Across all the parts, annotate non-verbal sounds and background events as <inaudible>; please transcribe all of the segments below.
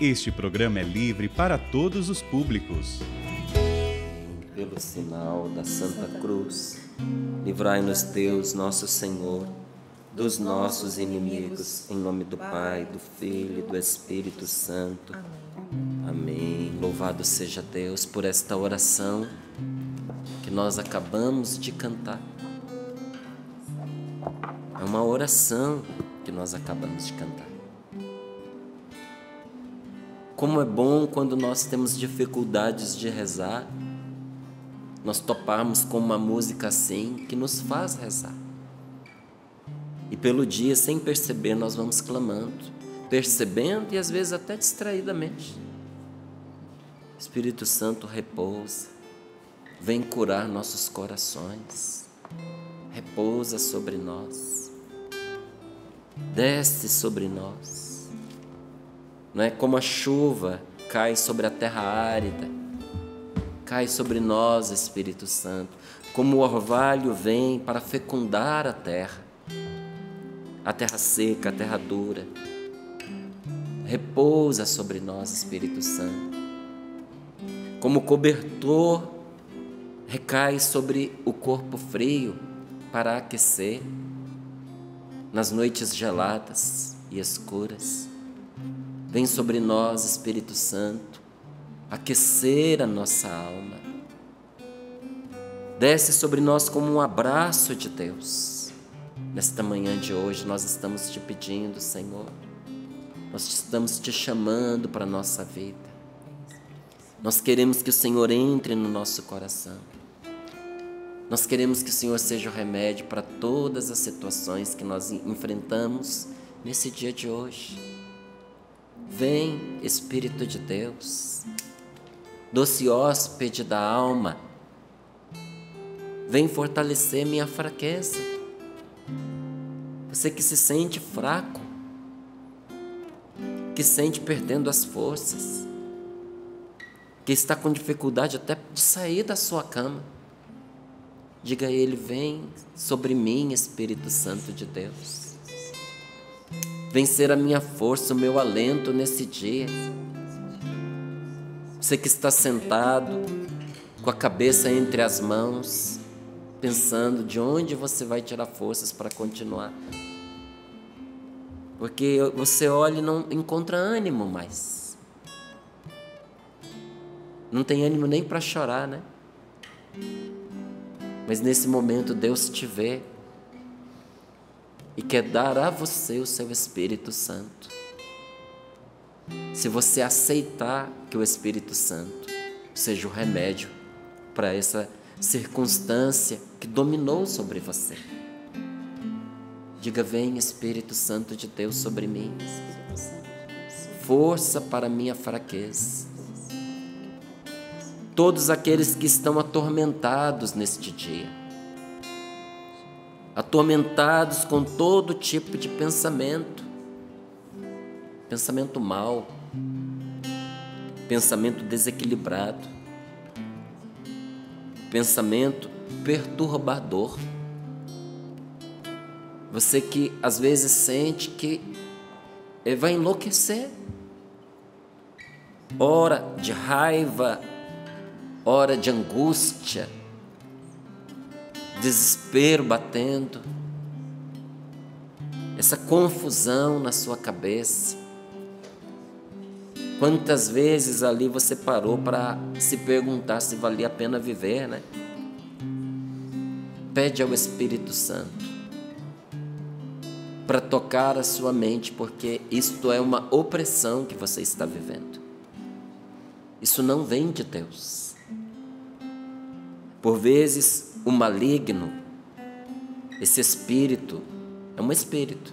Este programa é livre para todos os públicos. Pelo sinal da Santa Cruz, livrai-nos Deus, nosso Senhor, dos nossos inimigos, em nome do Pai, do Filho e do Espírito Santo. Amém. Louvado seja Deus por esta oração que nós acabamos de cantar. É uma oração que nós acabamos de cantar. Como é bom quando nós temos dificuldades de rezar, nós toparmos com uma música assim que nos faz rezar. E pelo dia, sem perceber, nós vamos clamando, percebendo e às vezes até distraidamente. Espírito Santo repousa, vem curar nossos corações, repousa sobre nós, desce sobre nós não é como a chuva cai sobre a terra árida, cai sobre nós, Espírito Santo, como o orvalho vem para fecundar a terra, a terra seca, a terra dura. Repousa sobre nós, Espírito Santo. Como cobertor recai sobre o corpo frio para aquecer nas noites geladas e escuras. Vem sobre nós, Espírito Santo, aquecer a nossa alma. Desce sobre nós como um abraço de Deus. Nesta manhã de hoje, nós estamos te pedindo, Senhor, nós estamos te chamando para a nossa vida. Nós queremos que o Senhor entre no nosso coração. Nós queremos que o Senhor seja o remédio para todas as situações que nós enfrentamos nesse dia de hoje. Vem, Espírito de Deus, doce hóspede da alma, vem fortalecer minha fraqueza. Você que se sente fraco, que sente perdendo as forças, que está com dificuldade até de sair da sua cama. Diga a Ele: Vem sobre mim, Espírito Santo de Deus vencer a minha força, o meu alento nesse dia. Você que está sentado, com a cabeça entre as mãos, pensando de onde você vai tirar forças para continuar. Porque você olha e não encontra ânimo mais. Não tem ânimo nem para chorar, né? Mas nesse momento Deus te vê e quer dar a você o seu Espírito Santo. Se você aceitar que o Espírito Santo seja o remédio para essa circunstância que dominou sobre você. Diga: Vem, Espírito Santo de Deus, sobre mim. Força para minha fraqueza. Todos aqueles que estão atormentados neste dia atormentados com todo tipo de pensamento, pensamento mal, pensamento desequilibrado, pensamento perturbador. Você que às vezes sente que vai enlouquecer. Hora de raiva, hora de angústia, desespero batendo, essa confusão na sua cabeça. Quantas vezes ali você parou para se perguntar se valia a pena viver, né? Pede ao Espírito Santo para tocar a sua mente, porque isto é uma opressão que você está vivendo. Isso não vem de Deus. Por vezes o maligno, esse espírito, é um espírito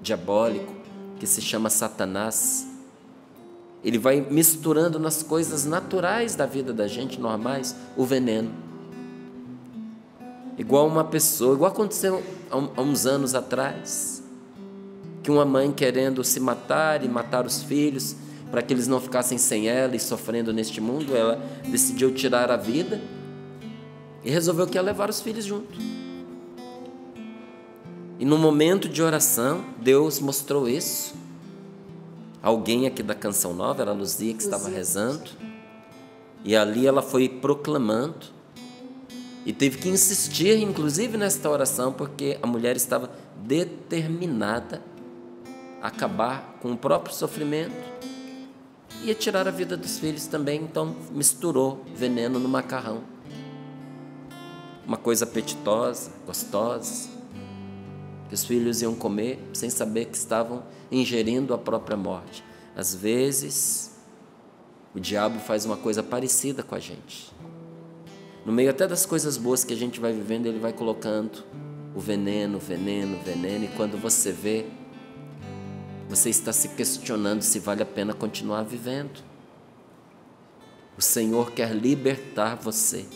diabólico que se chama Satanás. Ele vai misturando nas coisas naturais da vida da gente, normais, o veneno. Igual uma pessoa, igual aconteceu há uns anos atrás, que uma mãe querendo se matar e matar os filhos, para que eles não ficassem sem ela e sofrendo neste mundo, ela decidiu tirar a vida e resolveu que ia levar os filhos junto. E no momento de oração, Deus mostrou isso. alguém aqui da Canção Nova, era a Luzia que estava rezando, e ali ela foi proclamando, e teve que insistir, inclusive, nesta oração, porque a mulher estava determinada a acabar com o próprio sofrimento e a tirar a vida dos filhos também, então misturou veneno no macarrão. Uma coisa apetitosa, gostosa, que os filhos iam comer sem saber que estavam ingerindo a própria morte. Às vezes, o diabo faz uma coisa parecida com a gente. No meio até das coisas boas que a gente vai vivendo, ele vai colocando o veneno, veneno, veneno, e quando você vê, você está se questionando se vale a pena continuar vivendo. O Senhor quer libertar você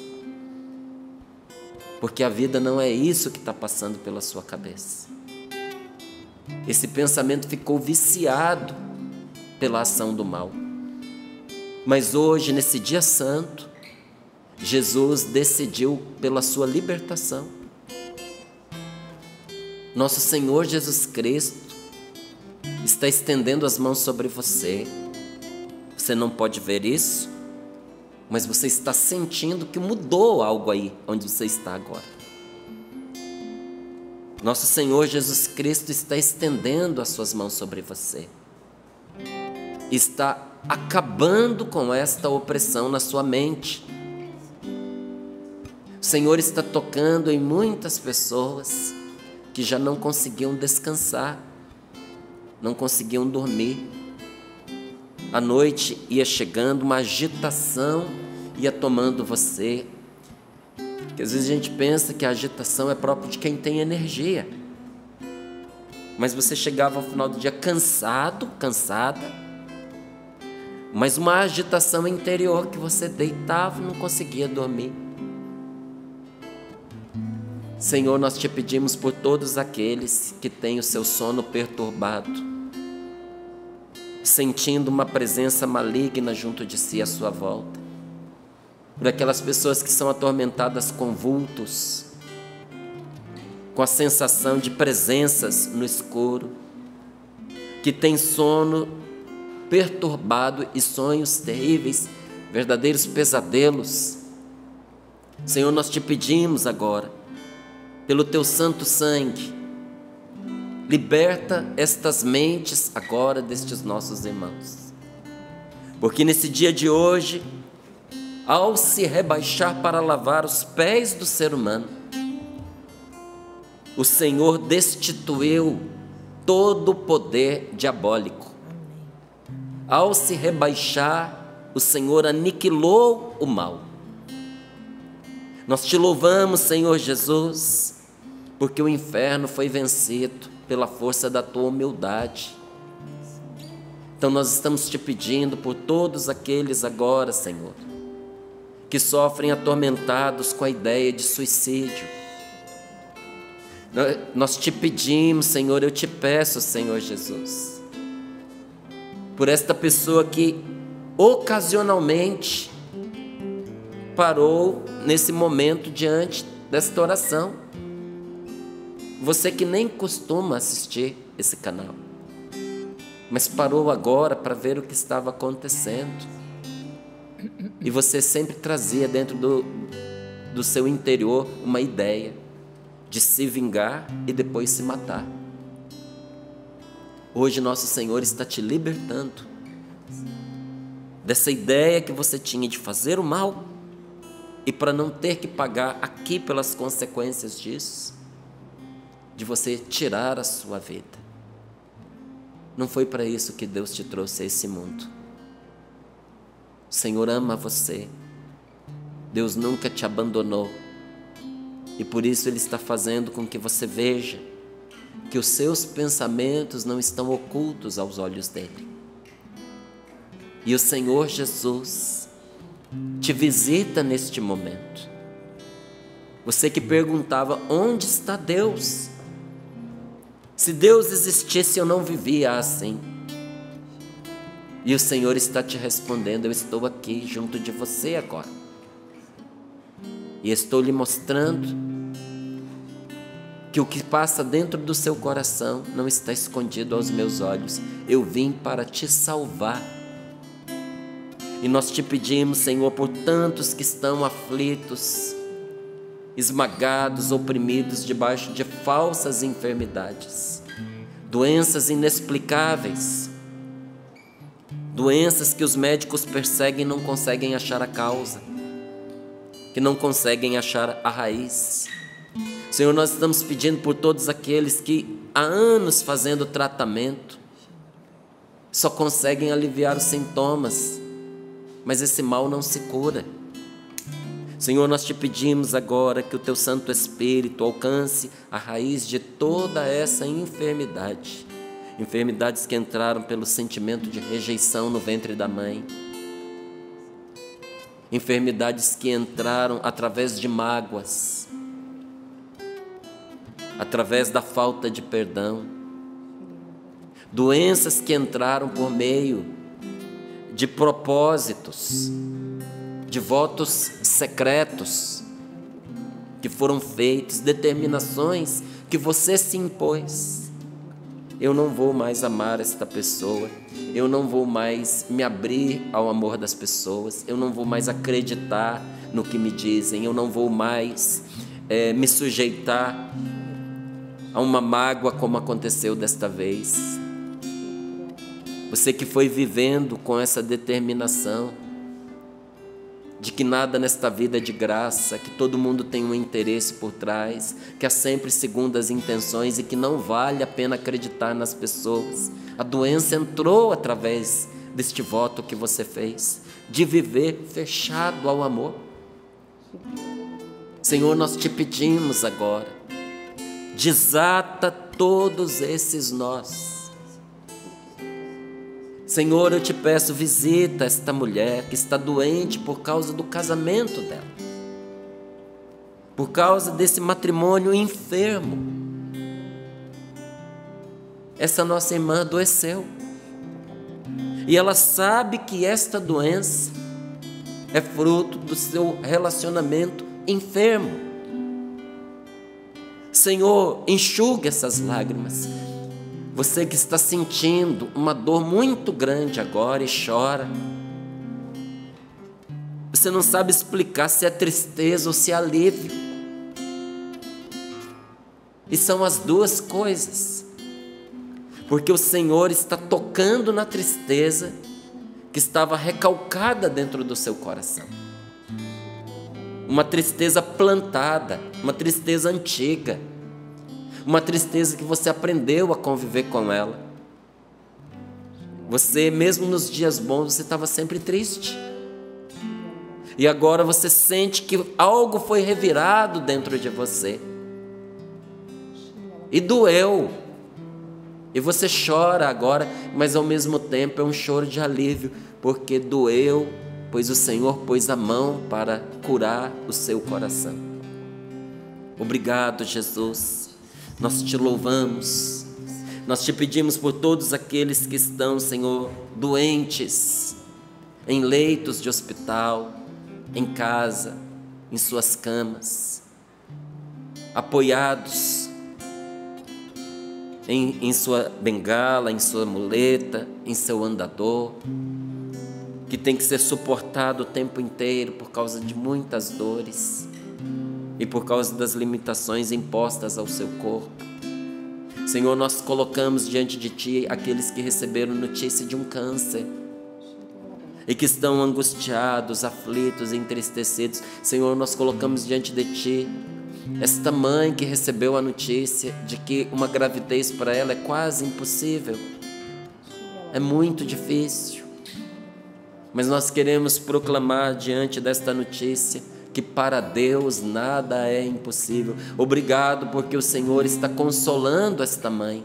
porque a vida não é isso que está passando pela sua cabeça. Esse pensamento ficou viciado pela ação do mal. Mas hoje, nesse dia santo, Jesus decidiu pela sua libertação. Nosso Senhor Jesus Cristo está estendendo as mãos sobre você. Você não pode ver isso, mas você está sentindo que mudou algo aí onde você está agora. Nosso Senhor Jesus Cristo está estendendo as suas mãos sobre você, está acabando com esta opressão na sua mente. O Senhor está tocando em muitas pessoas que já não conseguiam descansar, não conseguiam dormir a noite ia chegando, uma agitação ia tomando você. Porque às vezes a gente pensa que a agitação é própria de quem tem energia. Mas você chegava ao final do dia cansado, cansada, mas uma agitação interior que você deitava e não conseguia dormir. Senhor, nós te pedimos por todos aqueles que têm o seu sono perturbado sentindo uma presença maligna junto de si à sua volta. Por aquelas pessoas que são atormentadas com vultos, com a sensação de presenças no escuro, que tem sono perturbado e sonhos terríveis, verdadeiros pesadelos. Senhor, nós te pedimos agora, pelo teu santo sangue, Liberta estas mentes agora destes nossos irmãos. Porque nesse dia de hoje, ao se rebaixar para lavar os pés do ser humano, o Senhor destituiu todo o poder diabólico. Ao se rebaixar, o Senhor aniquilou o mal. Nós te louvamos, Senhor Jesus, porque o inferno foi vencido pela força da tua humildade. Então nós estamos te pedindo por todos aqueles agora, Senhor, que sofrem atormentados com a ideia de suicídio. Nós te pedimos, Senhor, eu te peço, Senhor Jesus, por esta pessoa que ocasionalmente parou nesse momento diante desta oração você que nem costuma assistir esse canal, mas parou agora para ver o que estava acontecendo. E você sempre trazia dentro do, do seu interior uma ideia de se vingar e depois se matar. Hoje nosso Senhor está te libertando dessa ideia que você tinha de fazer o mal e para não ter que pagar aqui pelas consequências disso de você tirar a sua vida. Não foi para isso que Deus te trouxe a esse mundo. O Senhor ama você. Deus nunca te abandonou. E por isso Ele está fazendo com que você veja que os seus pensamentos não estão ocultos aos olhos dele. E o Senhor Jesus te visita neste momento. Você que perguntava: onde está Deus? Se Deus existisse, eu não vivia assim. E o Senhor está te respondendo: Eu estou aqui junto de você agora. E estou lhe mostrando que o que passa dentro do seu coração não está escondido aos meus olhos. Eu vim para te salvar. E nós te pedimos, Senhor, por tantos que estão aflitos, esmagados, oprimidos debaixo de falsas enfermidades, doenças inexplicáveis, doenças que os médicos perseguem e não conseguem achar a causa, que não conseguem achar a raiz. Senhor, nós estamos pedindo por todos aqueles que há anos fazendo tratamento, só conseguem aliviar os sintomas, mas esse mal não se cura. Senhor, nós te pedimos agora que o teu Santo Espírito alcance a raiz de toda essa enfermidade. Enfermidades que entraram pelo sentimento de rejeição no ventre da mãe. Enfermidades que entraram através de mágoas, através da falta de perdão. Doenças que entraram por meio de propósitos, de votos secretos que foram feitos, determinações que você se impôs. Eu não vou mais amar esta pessoa, eu não vou mais me abrir ao amor das pessoas, eu não vou mais acreditar no que me dizem, eu não vou mais é, me sujeitar a uma mágoa como aconteceu desta vez. Você que foi vivendo com essa determinação de que nada nesta vida é de graça, que todo mundo tem um interesse por trás, que há sempre segundas intenções e que não vale a pena acreditar nas pessoas. A doença entrou através deste voto que você fez, de viver fechado ao amor. Senhor, nós te pedimos agora desata todos esses nós. Senhor, eu te peço, visita esta mulher que está doente por causa do casamento dela, por causa desse matrimônio enfermo. Essa nossa irmã adoeceu. E ela sabe que esta doença é fruto do seu relacionamento enfermo. Senhor, enxugue essas lágrimas. Você que está sentindo uma dor muito grande agora e chora. Você não sabe explicar se é tristeza ou se é alívio. E são as duas coisas. Porque o Senhor está tocando na tristeza que estava recalcada dentro do seu coração. Uma tristeza plantada, uma tristeza antiga uma tristeza que você aprendeu a conviver com ela. Você, mesmo nos dias bons, você estava sempre triste. E agora você sente que algo foi revirado dentro de você. E doeu. E você chora agora, mas ao mesmo tempo é um choro de alívio, porque doeu, pois o Senhor pôs a mão para curar o seu coração. Obrigado, Jesus nós te louvamos, nós te pedimos por todos aqueles que estão, Senhor, doentes, em leitos de hospital, em casa, em suas camas, apoiados em, em sua bengala, em sua muleta, em seu andador, que tem que ser suportado o tempo inteiro por causa de muitas dores e por causa das limitações impostas ao seu corpo. Senhor, nós colocamos diante de Ti aqueles que receberam notícia de um câncer e que estão angustiados, aflitos, entristecidos. Senhor, nós colocamos diante de Ti esta mãe que recebeu a notícia de que uma gravidez para ela é quase impossível, é muito difícil. Mas nós queremos proclamar diante desta notícia que para Deus nada é impossível. Obrigado porque o Senhor está consolando esta mãe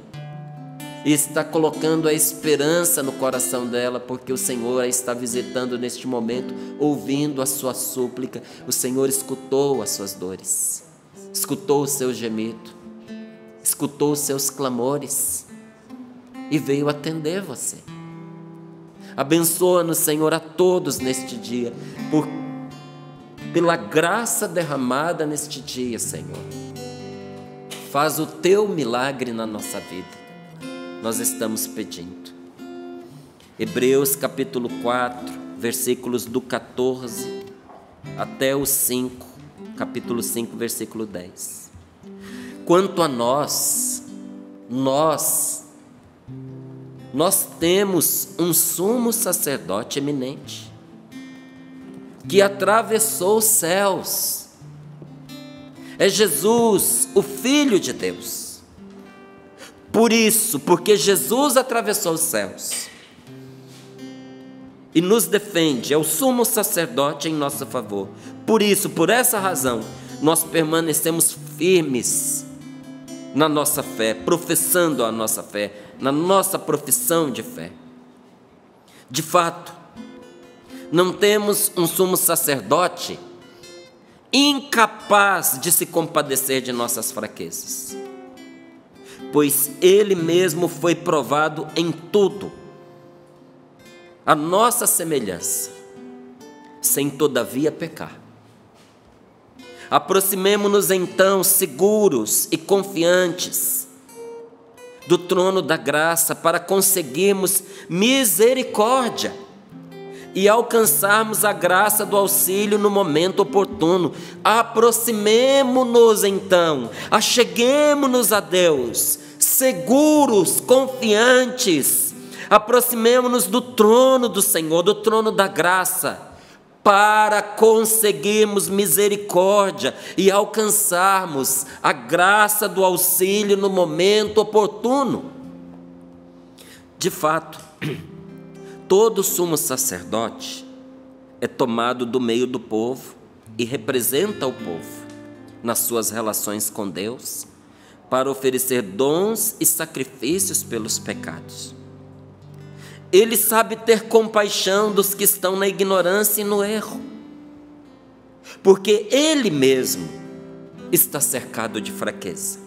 e está colocando a esperança no coração dela, porque o Senhor a está visitando neste momento, ouvindo a sua súplica. O Senhor escutou as suas dores, escutou o seu gemido, escutou os seus clamores e veio atender você. Abençoa-nos, Senhor, a todos neste dia, por pela graça derramada neste dia, Senhor. Faz o teu milagre na nossa vida. Nós estamos pedindo. Hebreus capítulo 4, versículos do 14 até o 5, capítulo 5, versículo 10. Quanto a nós, nós, nós temos um sumo sacerdote eminente que atravessou os céus. É Jesus, o Filho de Deus. Por isso, porque Jesus atravessou os céus e nos defende, é o sumo sacerdote em nosso favor. Por isso, por essa razão, nós permanecemos firmes na nossa fé, professando a nossa fé, na nossa profissão de fé. De fato, não temos um sumo sacerdote incapaz de se compadecer de nossas fraquezas, pois ele mesmo foi provado em tudo, a nossa semelhança, sem todavia pecar. Aproximemo-nos então seguros e confiantes do trono da graça para conseguirmos misericórdia e alcançarmos a graça do auxílio no momento oportuno. Aproximemo-nos então, acheguemo-nos a Deus, seguros, confiantes. Aproximemo-nos do trono do Senhor, do trono da graça para conseguirmos misericórdia e alcançarmos a graça do auxílio no momento oportuno. De fato, <clears throat> todo sumo sacerdote é tomado do meio do povo e representa o povo nas suas relações com Deus para oferecer dons e sacrifícios pelos pecados. Ele sabe ter compaixão dos que estão na ignorância e no erro, porque Ele mesmo está cercado de fraqueza.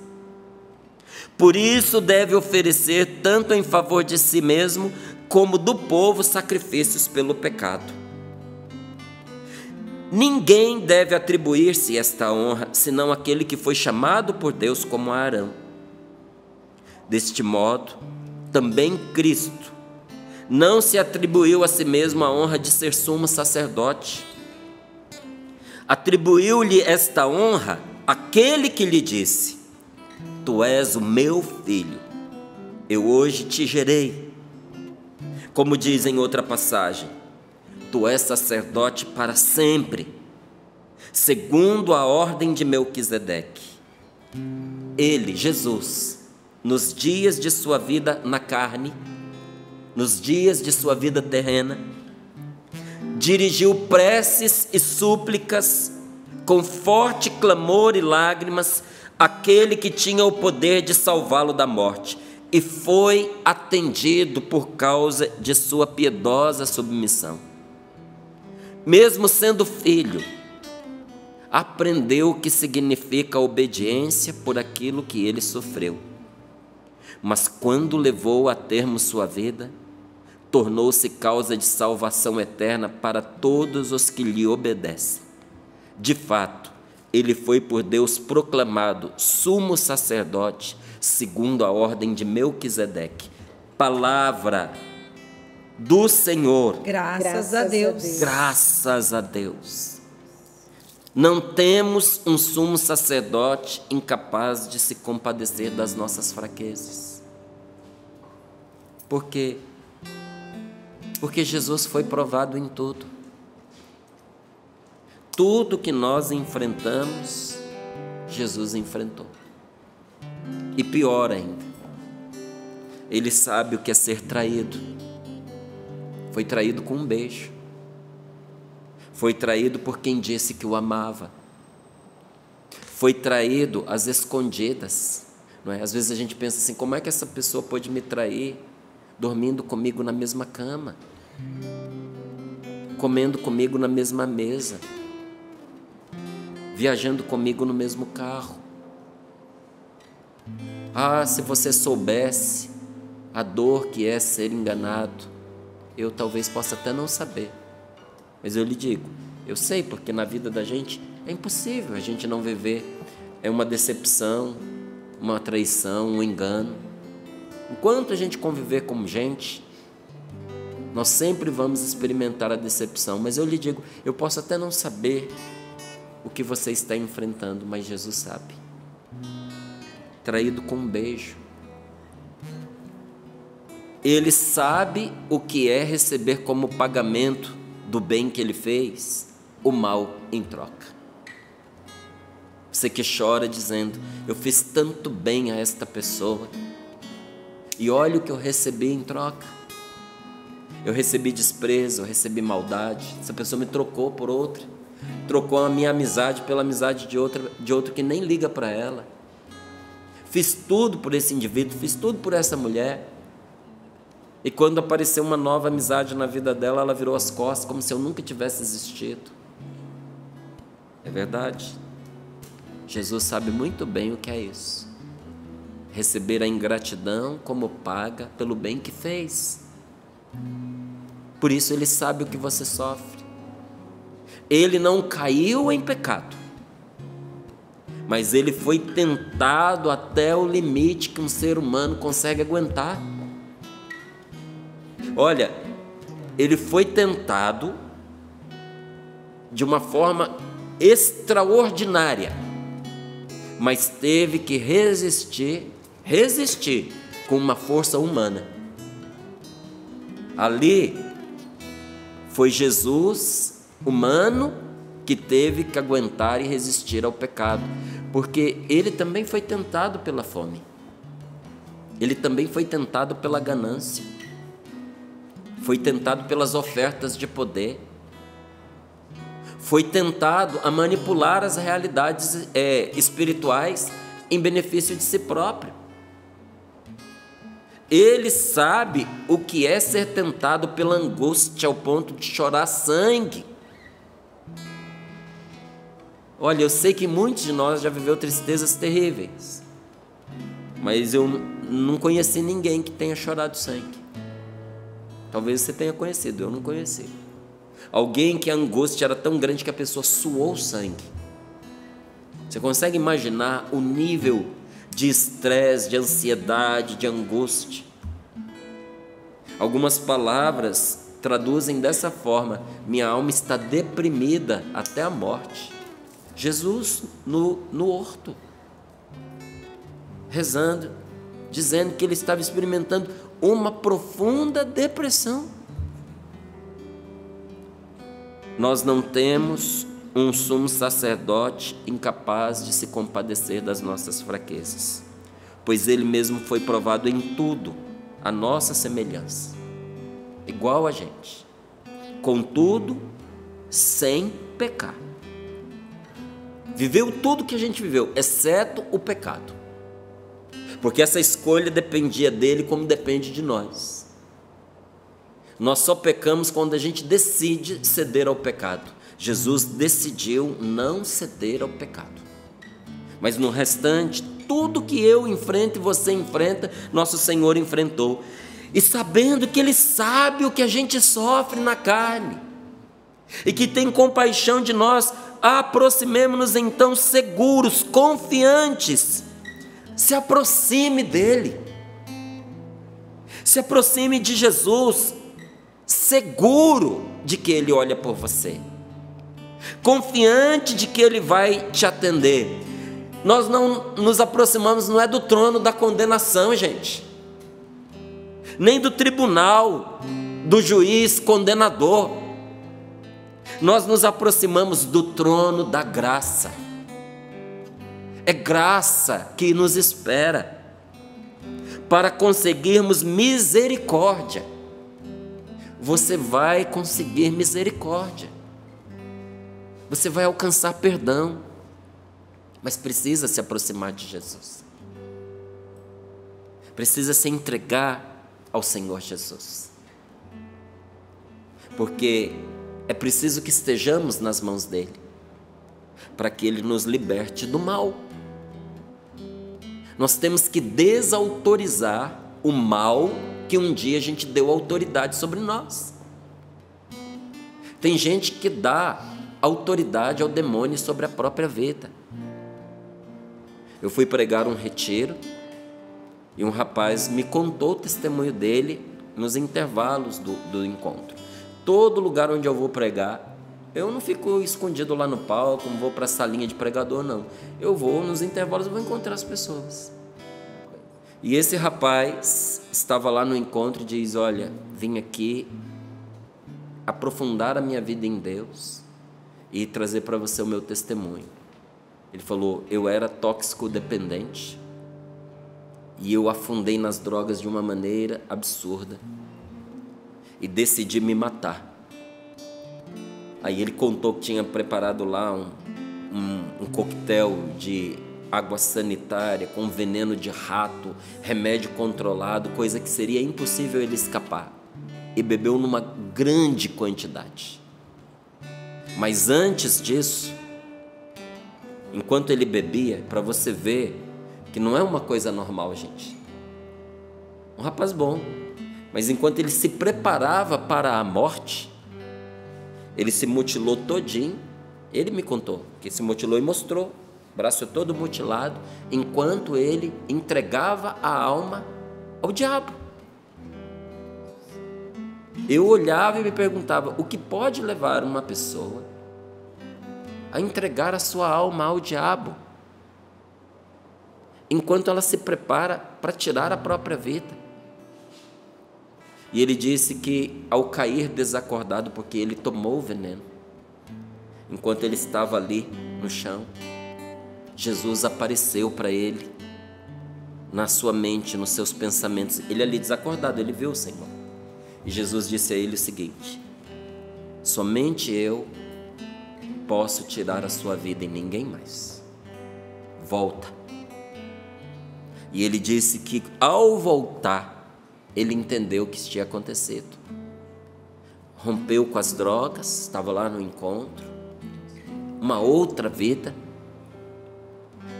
Por isso deve oferecer, tanto em favor de si mesmo, como do povo, sacrifícios pelo pecado. Ninguém deve atribuir-se esta honra, senão aquele que foi chamado por Deus como Arão. Deste modo, também Cristo não se atribuiu a si mesmo a honra de ser sumo sacerdote. Atribuiu-lhe esta honra aquele que lhe disse: Tu és o meu filho, eu hoje te gerei. Como diz em outra passagem, tu és sacerdote para sempre, segundo a ordem de Melquisedeque. Ele, Jesus, nos dias de sua vida na carne, nos dias de sua vida terrena, dirigiu preces e súplicas com forte clamor e lágrimas àquele que tinha o poder de salvá-lo da morte, e foi atendido por causa de sua piedosa submissão. Mesmo sendo filho, aprendeu o que significa obediência por aquilo que ele sofreu. Mas quando levou a termo sua vida, tornou-se causa de salvação eterna para todos os que lhe obedecem. De fato, ele foi por Deus proclamado sumo sacerdote, segundo a ordem de Melquisedeque. Palavra do Senhor. Graças, Graças a, Deus. a Deus. Graças a Deus. Não temos um sumo sacerdote incapaz de se compadecer das nossas fraquezas. Porque porque Jesus foi provado em tudo. Tudo que nós enfrentamos, Jesus enfrentou. E pior ainda, ele sabe o que é ser traído. Foi traído com um beijo. Foi traído por quem disse que o amava. Foi traído às escondidas. Não é? Às vezes a gente pensa assim: como é que essa pessoa pode me trair dormindo comigo na mesma cama? comendo comigo na mesma mesa, viajando comigo no mesmo carro. Ah, se você soubesse a dor que é ser enganado, eu talvez possa até não saber, mas eu lhe digo, eu sei porque na vida da gente é impossível a gente não viver é uma decepção, uma traição, um engano. Enquanto a gente conviver como gente, nós sempre vamos experimentar a decepção. Mas eu lhe digo, eu posso até não saber o que você está enfrentando, mas Jesus sabe. Traído com um beijo. Ele sabe o que é receber como pagamento do bem que ele fez, o mal em troca. Você que chora dizendo: Eu fiz tanto bem a esta pessoa, e olha o que eu recebi em troca. Eu recebi desprezo, eu recebi maldade. Essa pessoa me trocou por outra, trocou a minha amizade pela amizade de outra, de outro que nem liga para ela. Fiz tudo por esse indivíduo, fiz tudo por essa mulher. E quando apareceu uma nova amizade na vida dela, ela virou as costas como se eu nunca tivesse existido. É verdade. Jesus sabe muito bem o que é isso. Receber a ingratidão como paga pelo bem que fez. Por isso ele sabe o que você sofre. Ele não caiu em pecado, mas ele foi tentado até o limite que um ser humano consegue aguentar. Olha, ele foi tentado de uma forma extraordinária, mas teve que resistir, resistir com uma força humana. Ali foi Jesus humano que teve que aguentar e resistir ao pecado, porque ele também foi tentado pela fome. Ele também foi tentado pela ganância foi tentado pelas ofertas de poder, foi tentado a manipular as realidades é, espirituais em benefício de si próprio. Ele sabe o que é ser tentado pela angústia ao ponto de chorar sangue. Olha, eu sei que muitos de nós já viveu tristezas terríveis, mas eu não conheci ninguém que tenha chorado sangue. Talvez você tenha conhecido, eu não conheci. Alguém que a angústia era tão grande que a pessoa suou sangue. Você consegue imaginar o nível de estresse, de ansiedade, de angústia? Algumas palavras traduzem dessa forma: minha alma está deprimida até a morte. Jesus no, no horto, rezando, dizendo que ele estava experimentando uma profunda depressão. Nós não temos um sumo sacerdote incapaz de se compadecer das nossas fraquezas, pois ele mesmo foi provado em tudo, a nossa semelhança, igual a gente, contudo, sem pecar. Viveu tudo que a gente viveu, exceto o pecado porque essa escolha dependia dele como depende de nós. Nós só pecamos quando a gente decide ceder ao pecado. Jesus decidiu não ceder ao pecado. Mas no restante, tudo que eu enfrento e você enfrenta, nosso Senhor enfrentou. E sabendo que Ele sabe o que a gente sofre na carne, e que tem compaixão de nós, aproximemo-nos então seguros, confiantes se aproxime dele. Se aproxime de Jesus, seguro de que ele olha por você, confiante de que ele vai te atender. Nós não nos aproximamos, não é do trono da condenação, gente, nem do tribunal, do juiz condenador. Nós nos aproximamos do trono da graça é graça que nos espera para conseguirmos misericórdia. Você vai conseguir misericórdia. Você vai alcançar perdão. Mas precisa se aproximar de Jesus. Precisa se entregar ao Senhor Jesus. Porque é preciso que estejamos nas mãos dele para que ele nos liberte do mal. Nós temos que desautorizar o mal que um dia a gente deu autoridade sobre nós. Tem gente que dá autoridade ao demônio sobre a própria vida. Eu fui pregar um retiro e um rapaz me contou o testemunho dele nos intervalos do, do encontro. Todo lugar onde eu vou pregar, eu não fico escondido lá no palco, não vou para a salinha de pregador, não. Eu vou nos intervalos, eu vou encontrar as pessoas. E esse rapaz estava lá no encontro e diz: Olha, vim aqui aprofundar a minha vida em Deus e trazer para você o meu testemunho. Ele falou: Eu era tóxico dependente e eu afundei nas drogas de uma maneira absurda e decidi me matar. Aí ele contou que tinha preparado lá um, um, um coquetel de água sanitária com veneno de rato, remédio controlado, coisa que seria impossível ele escapar. E bebeu numa grande quantidade. Mas antes disso, enquanto ele bebia, para você ver que não é uma coisa normal, gente. Um rapaz bom, mas enquanto ele se preparava para a morte, ele se mutilou todinho. Ele me contou que se mutilou e mostrou, braço todo mutilado, enquanto ele entregava a alma ao diabo. Eu olhava e me perguntava: o que pode levar uma pessoa a entregar a sua alma ao diabo? enquanto ela se prepara para tirar a própria vida. E ele disse que ao cair desacordado, porque ele tomou o veneno, enquanto ele estava ali no chão, Jesus apareceu para ele, na sua mente, nos seus pensamentos. Ele ali desacordado, ele viu o Senhor. E Jesus disse a ele o seguinte: Somente eu posso tirar a sua vida e ninguém mais. Volta e ele disse que ao voltar, ele entendeu o que tinha acontecido. Rompeu com as drogas, estava lá no encontro, uma outra vida.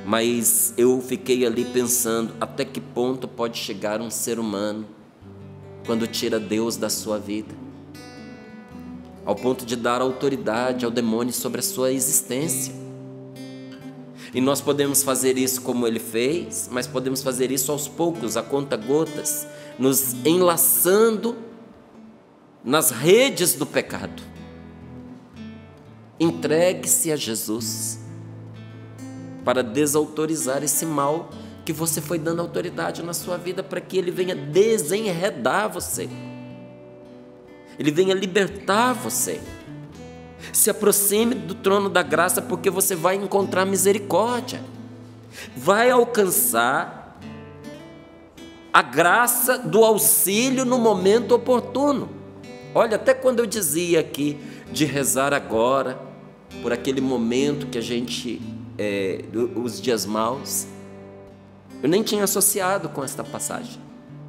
Mas eu fiquei ali pensando até que ponto pode chegar um ser humano quando tira Deus da sua vida, ao ponto de dar autoridade ao demônio sobre a sua existência. E nós podemos fazer isso como ele fez, mas podemos fazer isso aos poucos, a conta gotas, nos enlaçando nas redes do pecado. Entregue-se a Jesus para desautorizar esse mal que você foi dando autoridade na sua vida para que ele venha desenredar você. Ele venha libertar você. Se aproxime do trono da graça, porque você vai encontrar misericórdia, vai alcançar a graça do auxílio no momento oportuno. Olha, até quando eu dizia aqui de rezar agora, por aquele momento que a gente, é, os dias maus, eu nem tinha associado com esta passagem,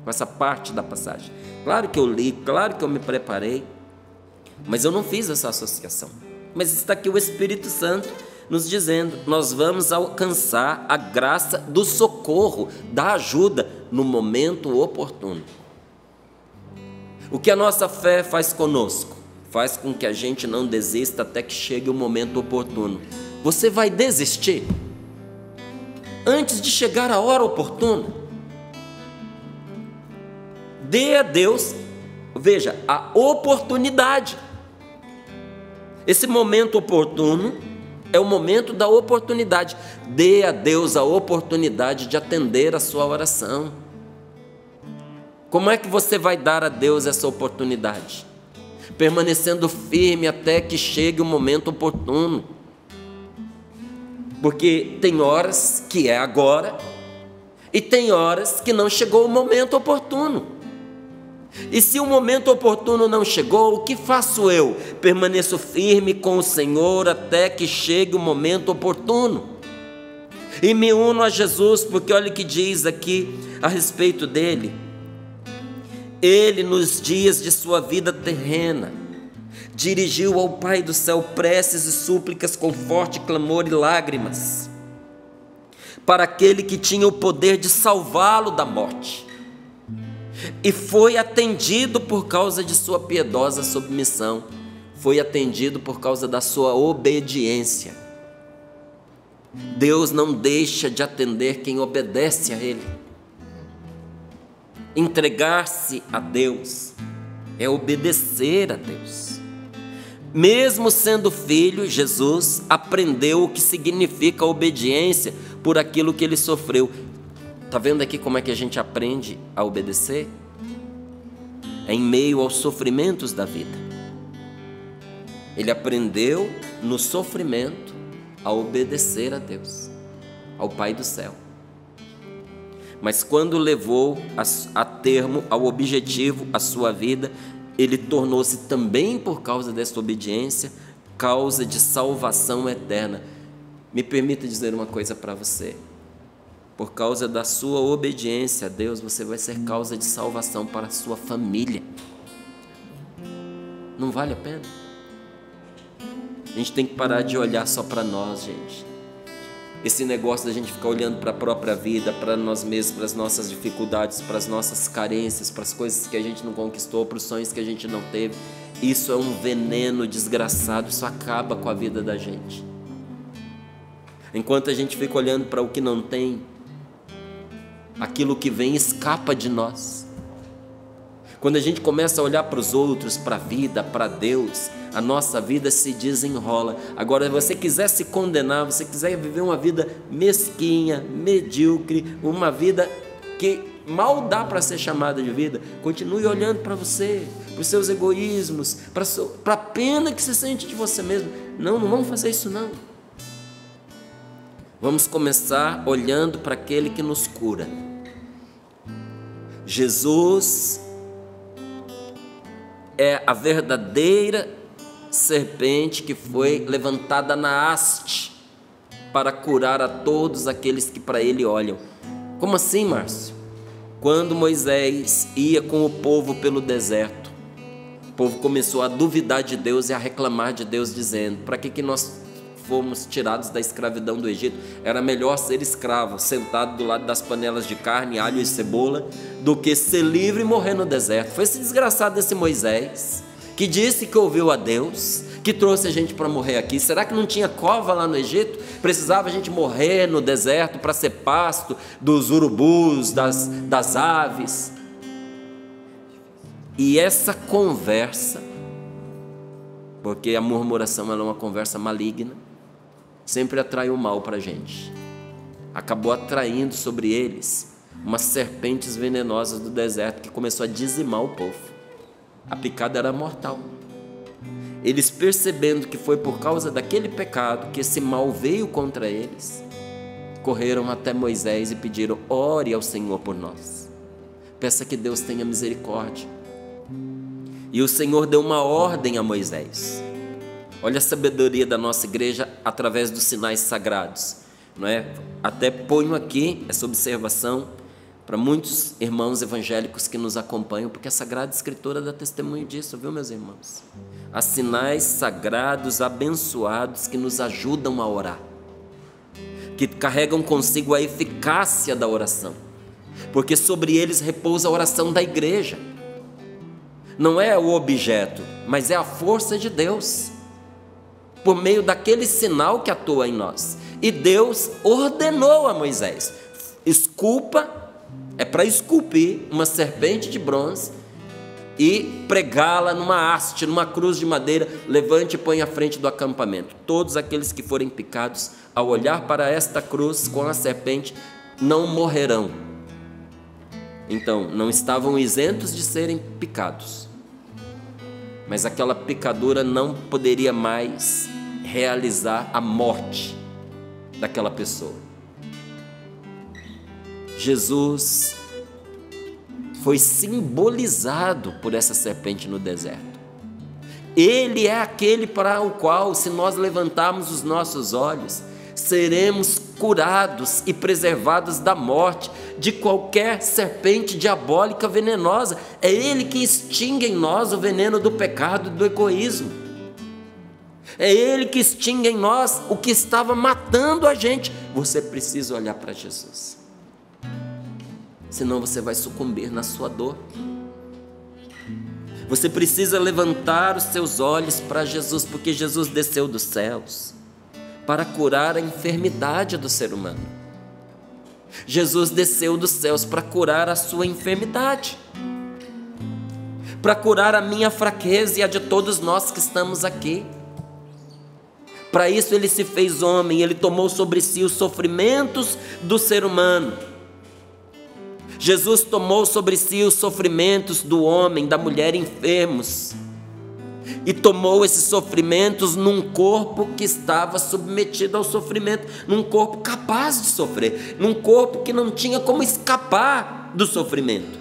com essa parte da passagem. Claro que eu li, claro que eu me preparei, mas eu não fiz essa associação. Mas está aqui o Espírito Santo nos dizendo: nós vamos alcançar a graça do socorro, da ajuda no momento oportuno. O que a nossa fé faz conosco? Faz com que a gente não desista até que chegue o momento oportuno. Você vai desistir antes de chegar a hora oportuna? Dê a Deus, veja, a oportunidade. Esse momento oportuno é o momento da oportunidade. Dê a Deus a oportunidade de atender a sua oração. Como é que você vai dar a Deus essa oportunidade? Permanecendo firme até que chegue o momento oportuno. Porque tem horas que é agora e tem horas que não chegou o momento oportuno. E se o momento oportuno não chegou, o que faço eu? Permaneço firme com o Senhor até que chegue o momento oportuno. E me uno a Jesus, porque olha o que diz aqui a respeito dele. Ele, nos dias de sua vida terrena, dirigiu ao Pai do céu preces e súplicas com forte clamor e lágrimas, para aquele que tinha o poder de salvá-lo da morte e foi atendido por causa de sua piedosa submissão, foi atendido por causa da sua obediência. Deus não deixa de atender quem obedece a Ele. Entregar-se a Deus é obedecer a Deus. Mesmo sendo filho, Jesus aprendeu o que significa obediência por aquilo que ele sofreu. Tá vendo aqui como é que a gente aprende a obedecer? É em meio aos sofrimentos da vida. Ele aprendeu no sofrimento a obedecer a Deus, ao Pai do céu. Mas quando levou a, a termo ao objetivo a sua vida, ele tornou-se também, por causa dessa obediência, causa de salvação eterna. Me permita dizer uma coisa para você. Por causa da sua obediência a Deus, você vai ser causa de salvação para a sua família. Não vale a pena? A gente tem que parar de olhar só para nós, gente esse negócio da gente ficar olhando para a própria vida, para nós mesmos, para as nossas dificuldades, para as nossas carências, para as coisas que a gente não conquistou, para os sonhos que a gente não teve, isso é um veneno desgraçado, isso acaba com a vida da gente. Enquanto a gente fica olhando para o que não tem, aquilo que vem escapa de nós. Quando a gente começa a olhar para os outros, para a vida, para Deus, a nossa vida se desenrola. Agora, se você quiser se condenar, você quiser viver uma vida mesquinha, medíocre, uma vida que mal dá para ser chamada de vida, continue olhando para você, para os seus egoísmos, para a pena que você sente de você mesmo. Não, não vamos fazer isso não. Vamos começar olhando para aquele que nos cura. Jesus é a verdadeira serpente que foi levantada na haste para curar a todos aqueles que para ele olham. Como assim, Márcio? Quando Moisés ia com o povo pelo deserto, o povo começou a duvidar de Deus e a reclamar de Deus, dizendo: para que, que nós fomos tirados da escravidão do Egito? Era melhor ser escravo, sentado do lado das panelas de carne, alho e cebola, do que ser livre e morrer no deserto. Foi esse desgraçado desse Moisés que disse que ouviu a Deus, que trouxe a gente para morrer aqui. Será que não tinha cova lá no Egito? Precisava a gente morrer no deserto para ser pasto dos urubus, das, das aves. E essa conversa, porque a murmuração é uma conversa maligna, sempre atrai o mal para a gente. Acabou atraindo sobre eles umas serpentes venenosas do deserto que começou a dizimar o povo a picada era mortal. Eles percebendo que foi por causa daquele pecado que esse mal veio contra eles, correram até Moisés e pediram: ore ao Senhor por nós. Peça que Deus tenha misericórdia. E o Senhor deu uma ordem a Moisés. Olha a sabedoria da nossa igreja através dos sinais sagrados, não é? Até ponho aqui essa observação para muitos irmãos evangélicos que nos acompanham, porque a Sagrada Escritura dá testemunho disso, viu, meus irmãos? Há sinais sagrados, abençoados, que nos ajudam a orar, que carregam consigo a eficácia da oração, porque sobre eles repousa a oração da igreja. Não é o objeto, mas é a força de Deus, por meio daquele sinal que atua em nós. E Deus ordenou a Moisés: esculpa é para esculpir uma serpente de bronze e pregá-la numa haste, numa cruz de madeira, levante e põe à frente do acampamento. Todos aqueles que forem picados, ao olhar para esta cruz com a serpente, não morrerão. Então, não estavam isentos de serem picados, mas aquela picadura não poderia mais realizar a morte daquela pessoa. Jesus foi simbolizado por essa serpente no deserto. Ele é aquele para o qual, se nós levantarmos os nossos olhos, seremos curados e preservados da morte, de qualquer serpente diabólica venenosa. É Ele que extingue em nós o veneno do pecado e do egoísmo. É Ele que extingue em nós o que estava matando a gente. Você precisa olhar para Jesus senão você vai sucumbir na sua dor. Você precisa levantar os seus olhos para Jesus, porque Jesus desceu dos céus para curar a enfermidade do ser humano. Jesus desceu dos céus para curar a sua enfermidade, para curar a minha fraqueza e a de todos nós que estamos aqui. Para isso ele se fez homem, ele tomou sobre si os sofrimentos do ser humano. Jesus tomou sobre si os sofrimentos do homem, da mulher enfermos e tomou esses sofrimentos num corpo que estava submetido ao sofrimento, num corpo capaz de sofrer, num corpo que não tinha como escapar do sofrimento.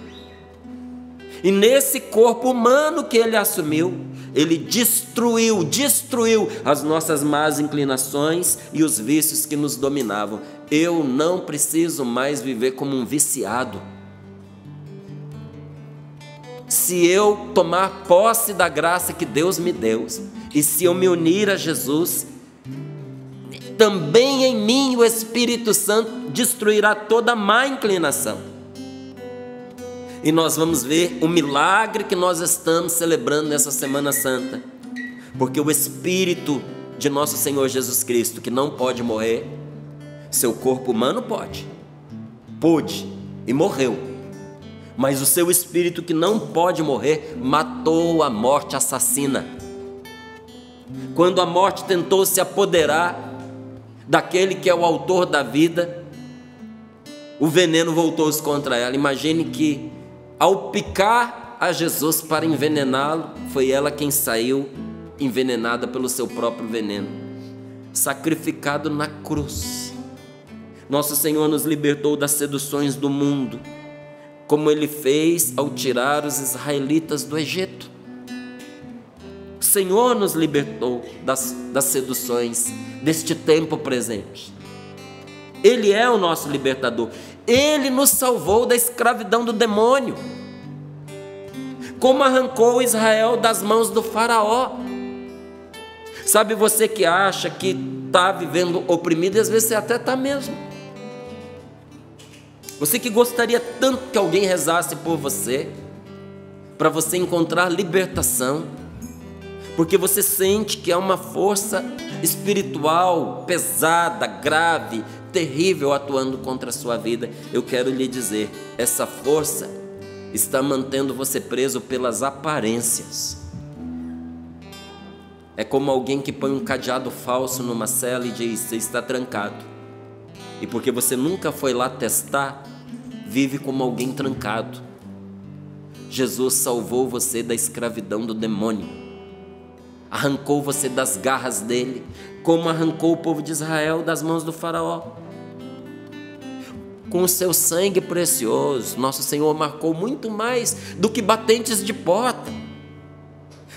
E nesse corpo humano que ele assumiu, ele destruiu, destruiu as nossas más inclinações e os vícios que nos dominavam. Eu não preciso mais viver como um viciado se eu tomar posse da graça que Deus me deu, e se eu me unir a Jesus, também em mim o Espírito Santo destruirá toda má inclinação. E nós vamos ver o milagre que nós estamos celebrando nessa Semana Santa, porque o Espírito de nosso Senhor Jesus Cristo, que não pode morrer, seu corpo humano pode, pôde e morreu mas o seu espírito que não pode morrer matou a morte assassina. Quando a morte tentou se apoderar daquele que é o autor da vida, o veneno voltou-se contra ela. Imagine que ao picar a Jesus para envenená-lo, foi ela quem saiu envenenada pelo seu próprio veneno, sacrificado na cruz. Nosso Senhor nos libertou das seduções do mundo como ele fez ao tirar os israelitas do Egito. O Senhor nos libertou das, das seduções deste tempo presente. Ele é o nosso libertador. Ele nos salvou da escravidão do demônio. Como arrancou Israel das mãos do Faraó. Sabe você que acha que está vivendo oprimido, e às vezes você até está mesmo. Você que gostaria tanto que alguém rezasse por você, para você encontrar libertação, porque você sente que há uma força espiritual pesada, grave, terrível atuando contra a sua vida. Eu quero lhe dizer, essa força está mantendo você preso pelas aparências. É como alguém que põe um cadeado falso numa cela e diz: Você está trancado e porque você nunca foi lá testar, vive como alguém trancado. Jesus salvou você da escravidão do demônio, arrancou você das garras dele, como arrancou o povo de Israel das mãos do Faraó. Com o seu sangue precioso, nosso Senhor marcou muito mais do que batentes de porta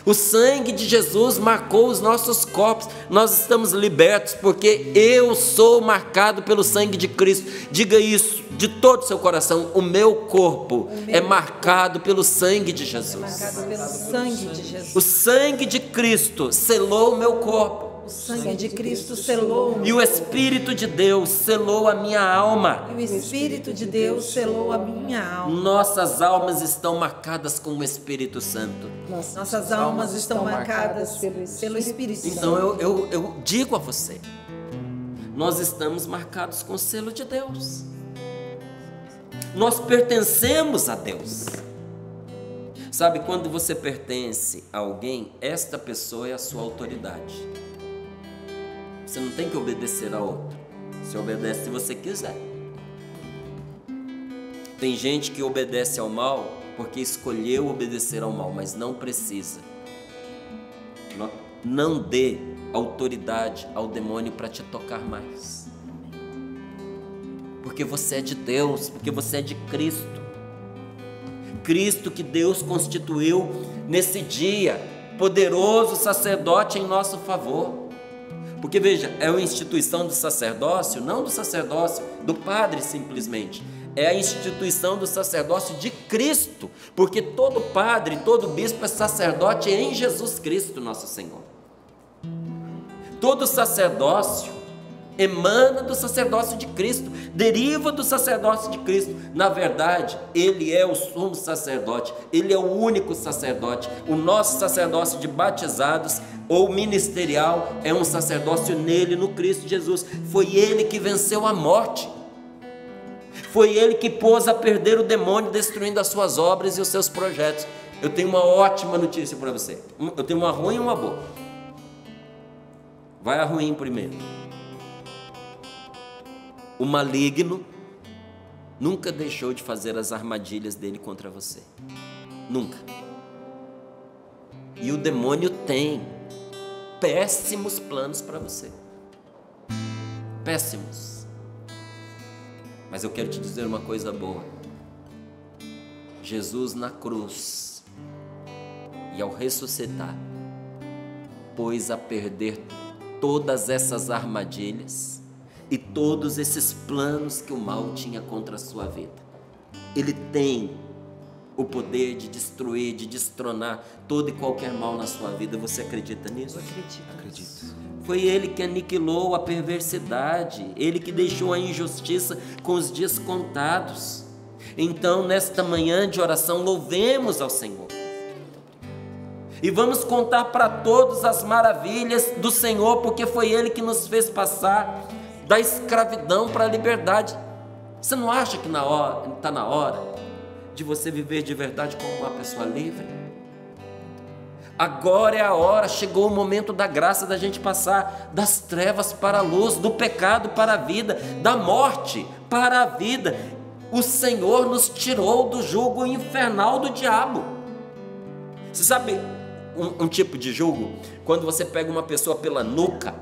o sangue de Jesus marcou os nossos corpos. Nós estamos libertos porque eu sou marcado pelo sangue de Cristo. Diga isso de todo o seu coração. O meu corpo o meu é marcado pelo sangue de Jesus. É marcado pelo sangue de Jesus. O sangue de Cristo selou o meu corpo. O sangue de Cristo selou. E o Espírito de Deus selou a minha alma. E o Espírito de Deus selou a minha alma. Nossas almas estão marcadas com o Espírito Santo. Nossas, almas estão marcadas pelo Espírito Santo. Então eu, eu, eu digo a você: nós estamos marcados com o selo de Deus. Nós pertencemos a Deus. Sabe, quando você pertence a alguém, esta pessoa é a sua autoridade. Você não tem que obedecer a outro. Você obedece se você quiser. Tem gente que obedece ao mal porque escolheu obedecer ao mal, mas não precisa. Não dê autoridade ao demônio para te tocar mais. Porque você é de Deus, porque você é de Cristo. Cristo que Deus constituiu nesse dia, poderoso sacerdote em nosso favor. Porque veja, é uma instituição do sacerdócio, não do sacerdócio do padre simplesmente. É a instituição do sacerdócio de Cristo, porque todo padre, todo bispo é sacerdote em Jesus Cristo, nosso Senhor. Todo sacerdócio emana do sacerdócio de Cristo, deriva do sacerdócio de Cristo. Na verdade, ele é o sumo sacerdote, ele é o único sacerdote. O nosso sacerdócio de batizados ou ministerial é um sacerdócio nele, no Cristo Jesus. Foi ele que venceu a morte. Foi ele que pôs a perder o demônio, destruindo as suas obras e os seus projetos. Eu tenho uma ótima notícia para você. Eu tenho uma ruim e uma boa. Vai a ruim primeiro. O maligno nunca deixou de fazer as armadilhas dele contra você. Nunca. E o demônio tem péssimos planos para você. Péssimos. Mas eu quero te dizer uma coisa boa. Jesus na cruz e ao ressuscitar, pôs a perder todas essas armadilhas e todos esses planos que o mal tinha contra a sua vida. Ele tem o poder de destruir, de destronar todo e qualquer mal na sua vida. Você acredita nisso? Eu acredito. Acredito. Foi ele que aniquilou a perversidade, ele que deixou a injustiça com os dias contados. Então, nesta manhã de oração, louvemos ao Senhor. E vamos contar para todos as maravilhas do Senhor, porque foi Ele que nos fez passar da escravidão para a liberdade. Você não acha que na hora está na hora de você viver de verdade como uma pessoa livre? Agora é a hora, chegou o momento da graça da gente passar das trevas para a luz, do pecado para a vida, da morte para a vida. O Senhor nos tirou do jugo infernal do diabo. Você sabe, um, um tipo de jugo, quando você pega uma pessoa pela nuca,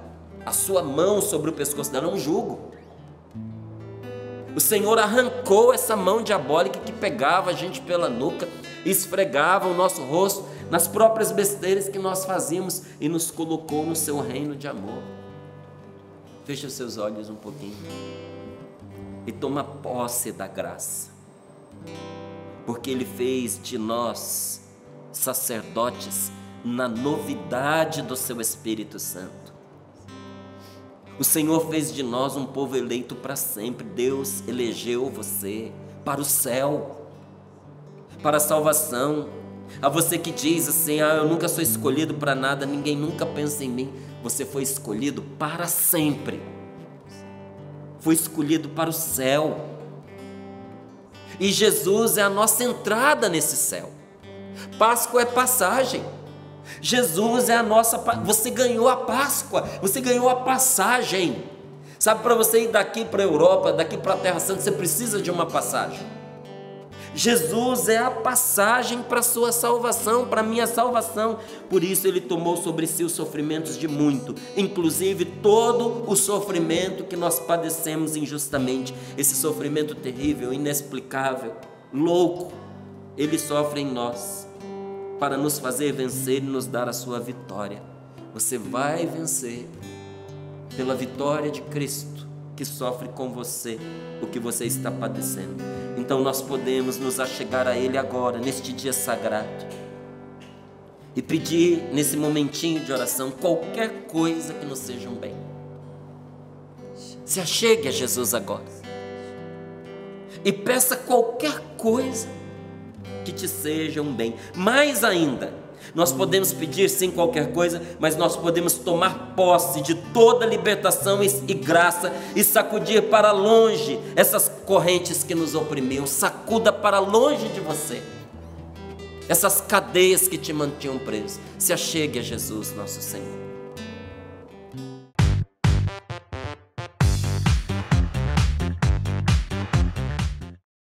a sua mão sobre o pescoço dela é um jugo. O Senhor arrancou essa mão diabólica que pegava a gente pela nuca, esfregava o nosso rosto nas próprias besteiras que nós fazíamos e nos colocou no seu reino de amor. Feche os seus olhos um pouquinho e toma posse da graça, porque Ele fez de nós sacerdotes na novidade do seu Espírito Santo. O Senhor fez de nós um povo eleito para sempre. Deus elegeu você para o céu, para a salvação. A você que diz assim: Ah, eu nunca sou escolhido para nada, ninguém nunca pensa em mim. Você foi escolhido para sempre. Foi escolhido para o céu. E Jesus é a nossa entrada nesse céu. Páscoa é passagem. Jesus é a nossa. Você ganhou a Páscoa, você ganhou a passagem. Sabe, para você ir daqui para a Europa, daqui para a Terra Santa, você precisa de uma passagem. Jesus é a passagem para a sua salvação, para a minha salvação. Por isso ele tomou sobre si os sofrimentos de muito, inclusive todo o sofrimento que nós padecemos injustamente, esse sofrimento terrível, inexplicável, louco, ele sofre em nós para nos fazer vencer e nos dar a sua vitória. Você vai vencer pela vitória de Cristo que sofre com você o que você está padecendo. Então nós podemos nos achegar a Ele agora, neste dia sagrado, e pedir nesse momentinho de oração qualquer coisa que nos seja um bem. Se achegue a Jesus agora e peça qualquer coisa que te seja um bem. Mais ainda, nós podemos pedir sim qualquer coisa, mas nós podemos tomar posse de toda libertação e, graça e sacudir para longe essas correntes que nos oprimiam. Sacuda para longe de você essas cadeias que te mantinham preso. Se achegue a Jesus, nosso Senhor.